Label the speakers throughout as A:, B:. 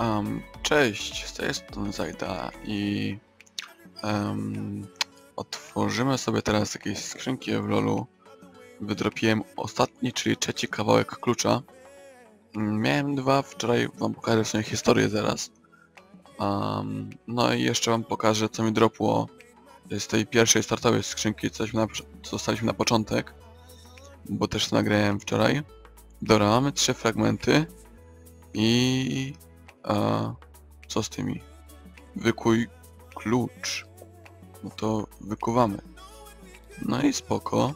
A: Um, cześć, z tej strony Zajda i um, otworzymy sobie teraz jakieś skrzynki w lolu. Wydropiłem ostatni, czyli trzeci kawałek klucza. Mm, Miałem dwa, wczoraj wam pokażę sobie historię zaraz. Um, no i jeszcze wam pokażę co mi dropło z tej pierwszej startowej skrzynki, na, co dostaliśmy na początek. Bo też nagrałem wczoraj. Dobra, mamy trzy fragmenty. I... A, co z tymi? Wykuj klucz. No to wykuwamy. No i spoko.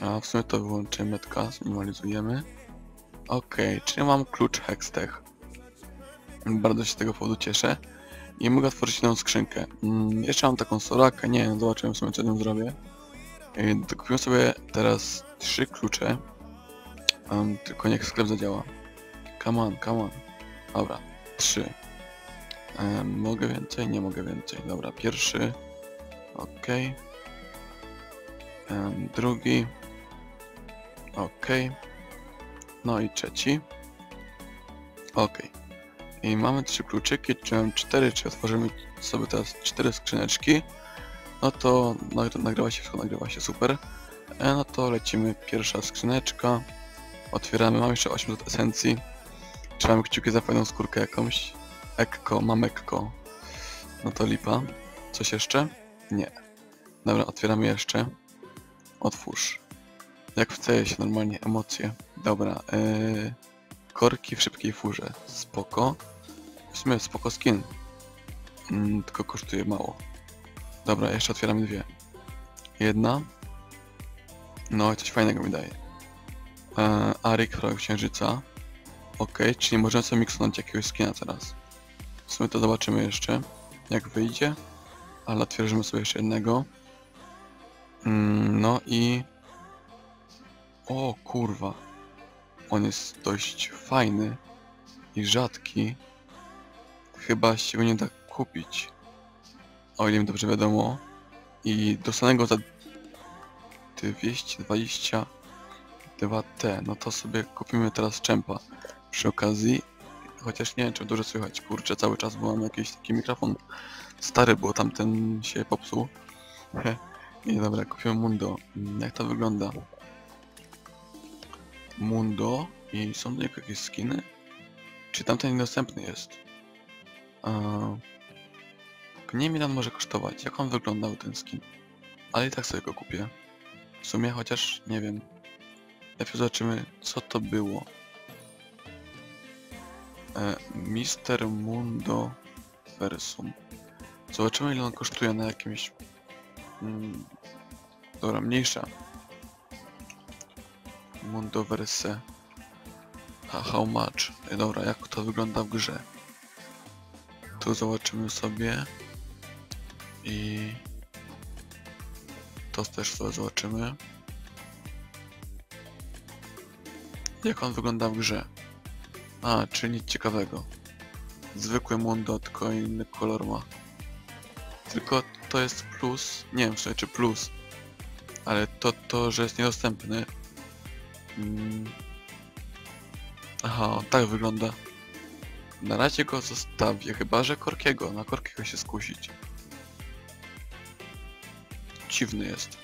A: A w sumie to wyłączymy metka, zminimalizujemy. Okej, czyli mam klucz Hextech. Bardzo się z tego powodu cieszę. I mogę otworzyć nową skrzynkę. Mm, jeszcze mam taką sorakę, nie wiem, zobaczymy w sumie co z nią zrobię. Yy, Dokupiłem sobie teraz trzy klucze. Um, tylko niech sklep zadziała. Come on, come on. Dobra, trzy. Em, mogę więcej? Nie mogę więcej. Dobra, pierwszy. Okej. Em, drugi. Okej. No i trzeci. Okej. I mamy trzy kluczyki, czy mam cztery, czy otworzymy sobie teraz cztery skrzyneczki. No to nagrywa się, wszystko nagrywa się super. E, no to lecimy, pierwsza skrzyneczka. Otwieramy, mam jeszcze 8 esencji. Trzymamy kciuki za fajną skórkę jakąś. Ekko, mam ekko. No to lipa. Coś jeszcze? Nie. Dobra, otwieramy jeszcze. Otwórz. Jak wstaje się normalnie emocje. Dobra, yy... korki w szybkiej furze. Spoko. W sumie spoko skin. Mm, tylko kosztuje mało. Dobra, jeszcze otwieramy dwie. Jedna. No coś fajnego mi daje. Eee, Arik, Prawo Księżyca. Ok, czyli możemy sobie miksować jakiegoś skina teraz. W sumie to zobaczymy jeszcze, jak wyjdzie. Ale otworzymy sobie jeszcze jednego. Mm, no i... O kurwa. On jest dość fajny i rzadki. Chyba się go nie da kupić. O ile mi dobrze wiadomo. I dostanę go za 222T. No to sobie kupimy teraz czempa przy okazji. Chociaż nie wiem, czy dużo słychać. Kurczę, cały czas bo mam jakiś taki mikrofon stary, bo tamten się popsuł. I dobra, kupiłem Mundo. Mm, Jak to wygląda? Mundo i są do niego jakieś skiny? Czy tamten niedostępny jest? Nie on może kosztować, jak on wyglądał ten skin. Ale i tak sobie go kupię. W sumie chociaż nie wiem. Najpierw zobaczymy co to było. E, Mister Mundo Versum. Zobaczymy ile on kosztuje na jakimś... Mm, dobra, mniejsza. Mundo Verse. A how much? E, dobra, jak to wygląda w grze. Tu zobaczymy sobie. I... To też sobie zobaczymy. Jak on wygląda w grze. A, czy nic ciekawego. Zwykły mundo, tylko inny kolor ma. Tylko to jest plus, nie wiem w sumie czy plus, ale to, to że jest niedostępny. Mm. Aha, on tak wygląda. Na razie go zostawię, chyba że Korkiego, na Korkiego się skusić. Dziwny jest.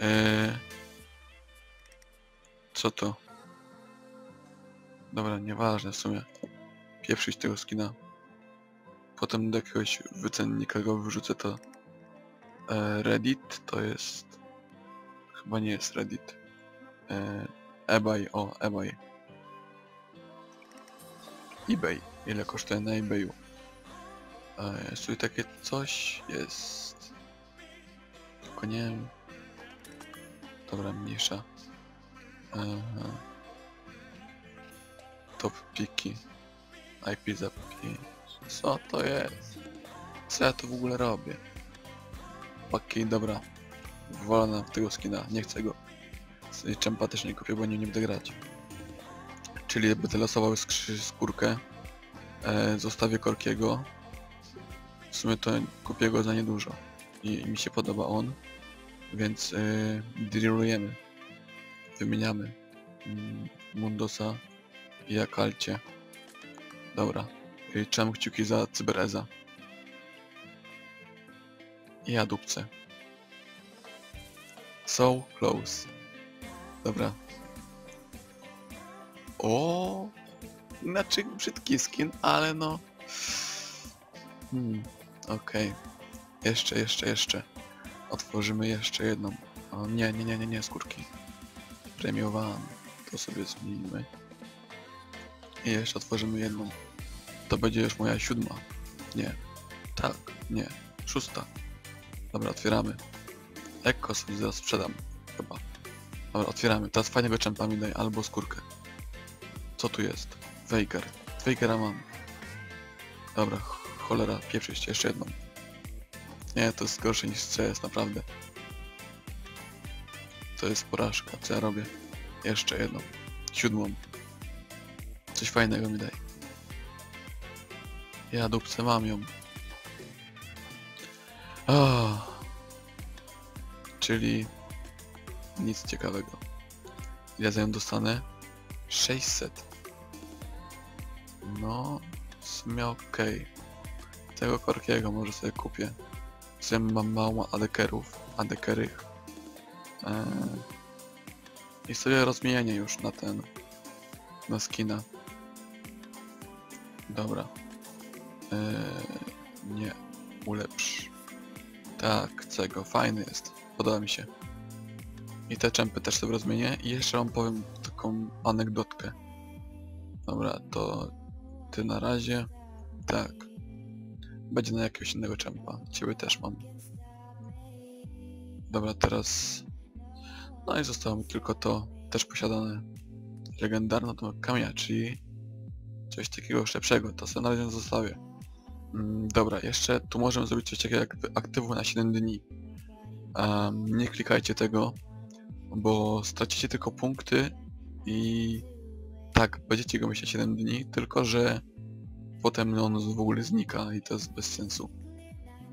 A: Eee... Co to? Dobra, nieważne w sumie. Pieprzyć tego skina. Potem do jakiegoś wycennika go wyrzucę to. E, Reddit to jest... Chyba nie jest Reddit. E, eBay, o eBay. eBay. Ile kosztuje na eBayu? Jest tutaj takie coś jest. Tylko nie wiem. Dobra, mniejsza. E, top piki. IP za 5. Co to jest? Co ja tu w ogóle robię? Paki, dobra. Wolę na tego skina, nie chcę go. I czempa też nie kupię, bo nie, nie będę grać. Czyli będę losował skórkę. E, zostawię Korkiego. W sumie to kupię go za niedużo. I, i mi się podoba on. Więc e, drillujemy. Wymieniamy. Mm, Mundosa i Akalcie. Dobra. I Trzymam kciuki za Cybereza. I ja dupcę. So close. Dobra. O, Znaczy brzydki skin, ale no... Hmm, okej. Jeszcze, jeszcze, jeszcze. Otworzymy jeszcze jedną. O, nie, nie, nie, nie, nie, skórki. Premiowany. To sobie zmienimy. I jeszcze otworzymy jedną. To będzie już moja siódma. Nie. Tak, nie. Szósta. Dobra, otwieramy. Lekko sobie zaraz sprzedam. Chyba. Dobra, otwieramy. Teraz fajnego czempa daj, albo skórkę. Co tu jest? Veigar. Veigara mam. Dobra, ch- cholera, pieprzyście jeszcze jedną. Nie, to jest gorsze niż CS, naprawdę. To jest porażka, co ja robię? Jeszcze jedną. Siódmą. Coś fajnego mi daj. Ja dupce mam ją. Ah. Czyli nic ciekawego. Ile za nią dostanę? 600. No, w sumie okej. Tego korkiego może sobie kupię. W sumie mam mało adekerów, adekerych. Eee, I sobie rozmienienie już na ten, na skina. Dobra. Eee, nie, ulepsz. Tak, chcę go, fajny jest, podoba mi się. I te czempy też sobie rozmienię i jeszcze wam powiem taką anegdotkę. Dobra, to ty na razie. Tak. Będzie na jakiegoś innego czempa. Ciebie też mam. Dobra, teraz... No i zostało mi tylko to, też posiadane. Legendarna to kamienia, czyli coś takiego lepszego. To sobie na razie zostawię. Mm, dobra, jeszcze tu możemy zrobić coś takiego jak aktywuj na 7 dni. Em, nie klikajcie tego, bo stracicie tylko punkty i tak, będziecie go mieć na 7 dni, tylko że potem on w ogóle znika i to jest bez sensu.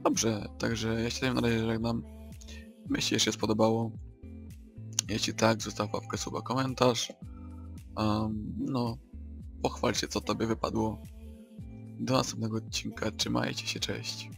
A: Dobrze, także ja się na razie żegnam. Jeśli się spodobało, jeśli tak, zostaw łapkę, suba, komentarz. Um, no, pochwalcie co tobie wypadło. Do następnego odcinka, trzymajcie się, cześć.